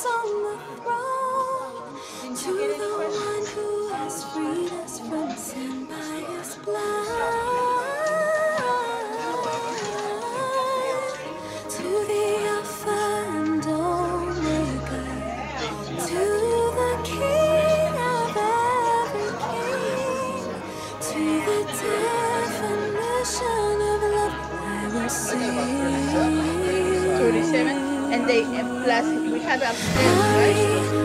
To the one who has freed us from sin by his blood. To the Alpha and Omega. To the King of every king. To the definition of love, I will sing. 27 and they plus we have upstairs right